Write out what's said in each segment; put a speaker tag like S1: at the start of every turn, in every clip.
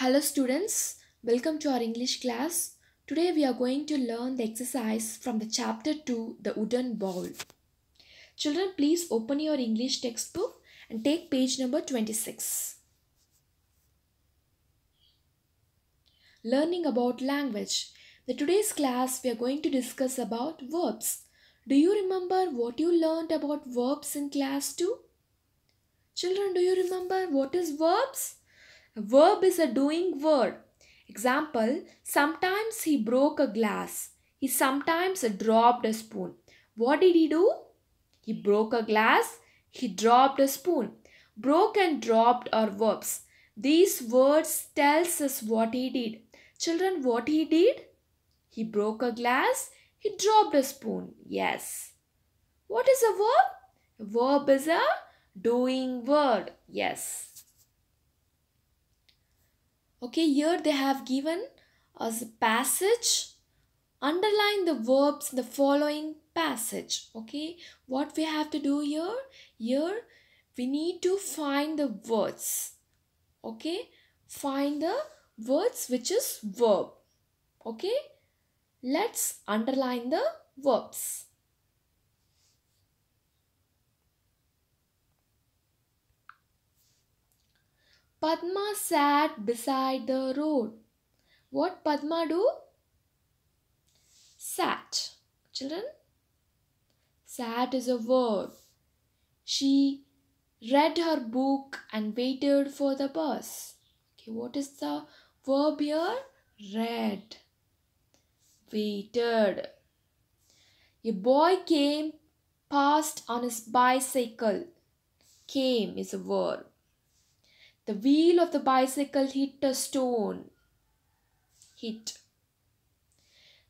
S1: Hello students, welcome to our English class. Today we are going to learn the exercise from the chapter 2, the wooden bowl. Children, please open your English textbook and take page number 26. Learning about language. In today's class we are going to discuss about verbs. Do you remember what you learned about verbs in class 2? Children, do you remember what is verbs? A verb is a doing word. Example, sometimes he broke a glass. He sometimes dropped a spoon. What did he do? He broke a glass. He dropped a spoon. Broke and dropped are verbs. These words tells us what he did. Children, what he did? He broke a glass. He dropped a spoon. Yes. What is a verb? A verb is a doing word. Yes. Okay, here they have given us a passage. Underline the verbs in the following passage. Okay, what we have to do here? Here we need to find the words. Okay, find the words which is verb. Okay, let's underline the verbs. Padma sat beside the road. What Padma do? Sat. Children? Sat is a verb. She read her book and waited for the bus. Okay, what is the verb here? Read. Waited. A boy came past on his bicycle. Came is a verb. The wheel of the bicycle hit a stone. Hit.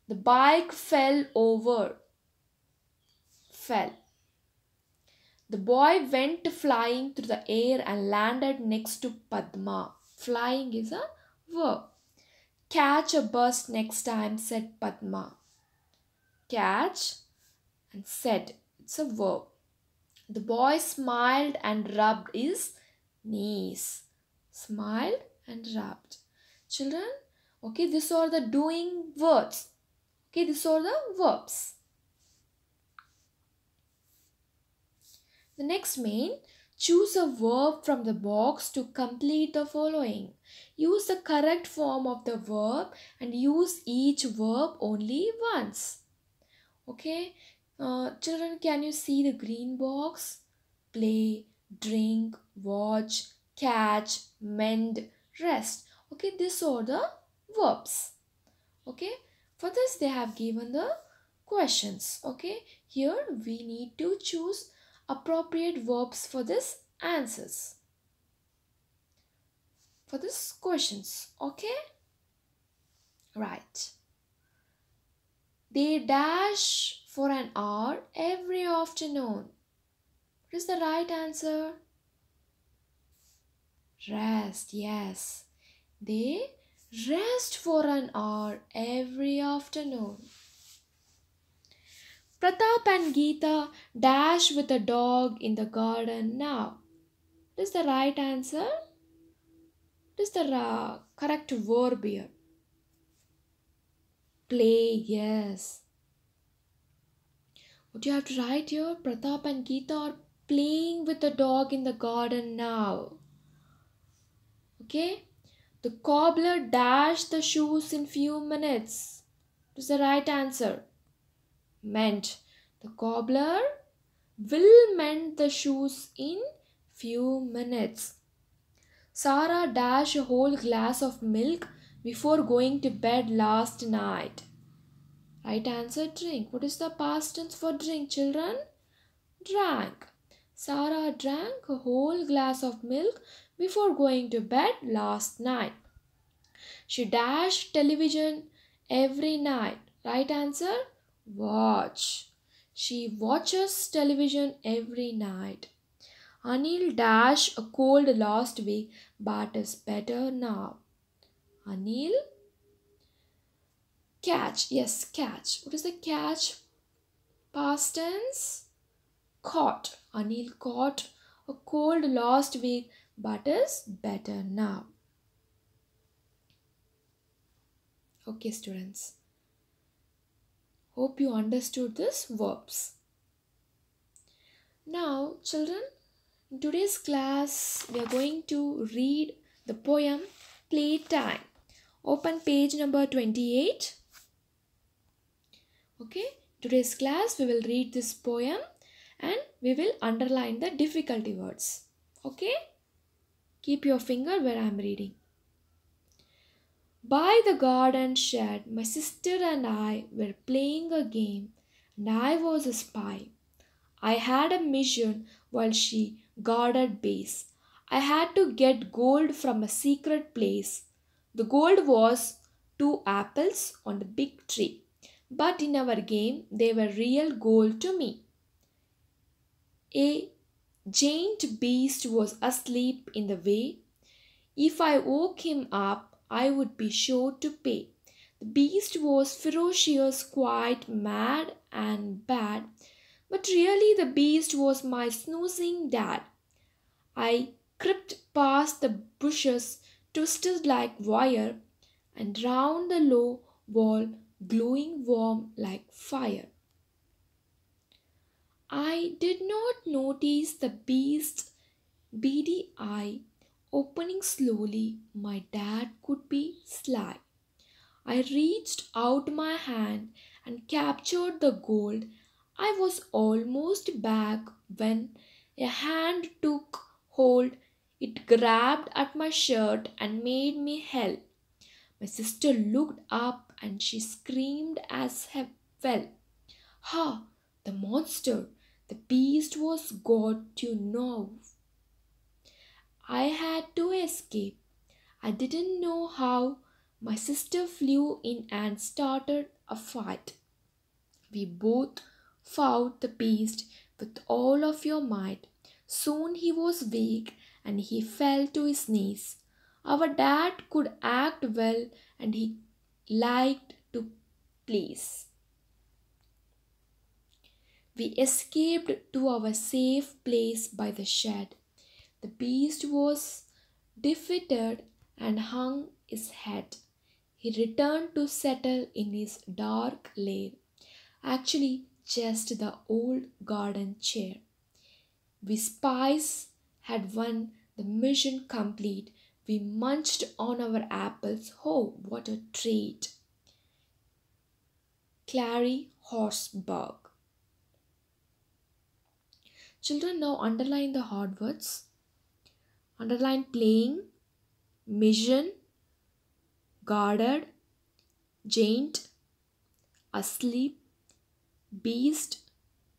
S1: The bike fell over. Fell. The boy went flying through the air and landed next to Padma. Flying is a verb. Catch a bus next time, said Padma. Catch and said. It's a verb. The boy smiled and rubbed his knees smiled and rubbed children okay these are the doing words. Okay these are the verbs. The next main choose a verb from the box to complete the following. Use the correct form of the verb and use each verb only once. Okay uh, children can you see the green box? Play drink watch catch mend rest. Okay these are the verbs. Okay for this they have given the questions. Okay here we need to choose appropriate verbs for this answers. For this questions. Okay right. They dash for an hour every afternoon. What is the right answer Rest, yes. They rest for an hour every afternoon. Pratap and Geeta dash with a dog in the garden now. Is the right answer? Is the uh, correct verb here? Play, yes. What you have to write here? Pratap and Geeta are playing with the dog in the garden now. Okay. The cobbler dashed the shoes in few minutes. Is the right answer. Meant the cobbler will mend the shoes in few minutes. Sarah dashed a whole glass of milk before going to bed last night. Right answer drink. What is the past tense for drink, children? Drank. Sarah drank a whole glass of milk before going to bed last night. She dashed television every night. Right answer? Watch. She watches television every night. Anil dashed a cold last week but is better now. Anil catch. Yes, catch. What is the catch? Past tense? Caught. Anil caught a cold last week but is better now. Okay, students. Hope you understood this verbs. Now, children, in today's class, we are going to read the poem Playtime. Open page number 28. Okay, today's class we will read this poem and we will underline the difficulty words. Okay, keep your finger where I am reading. By the garden shed, my sister and I were playing a game, and I was a spy. I had a mission while she guarded base. I had to get gold from a secret place. The gold was two apples on the big tree, but in our game they were real gold to me. A giant beast was asleep in the way. If I woke him up, I would be sure to pay. The beast was ferocious, quite mad and bad, but really the beast was my snoozing dad. I crept past the bushes, twisted like wire, and round the low wall, glowing warm like fire. I did not notice the beast's beady eye opening slowly. My dad could be sly. I reached out my hand and captured the gold I was almost back when a hand took hold. It grabbed at my shirt and made me hell. My sister looked up and she screamed as he fell. Ha! The monster! The beast was got you know. I had to escape. I didn't know how. My sister flew in and started a fight. We both fought the beast with all of your might. Soon he was weak and he fell to his knees. Our dad could act well and he liked to please. We escaped to our safe place by the shed. The beast was defeated and hung his head. He returned to settle in his dark lair. Actually, just the old garden chair. We spies had won the mission complete. We munched on our apples. Oh, what a treat! Clary Horsburgh. Children, now underline the hard words. Underline playing, mission, guarded, giant, asleep, beast,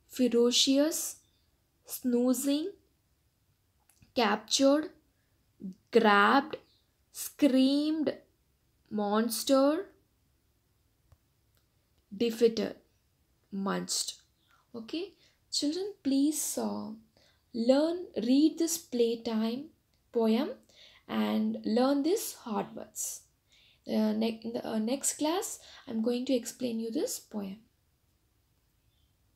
S1: ferocious, snoozing, captured, grabbed, screamed, monster, defeated, munched. Okay, children, please uh, learn, read this playtime poem and learn this hard words. Uh, ne- in the uh, next class, I'm going to explain you this poem.